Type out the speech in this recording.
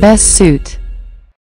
Best suit.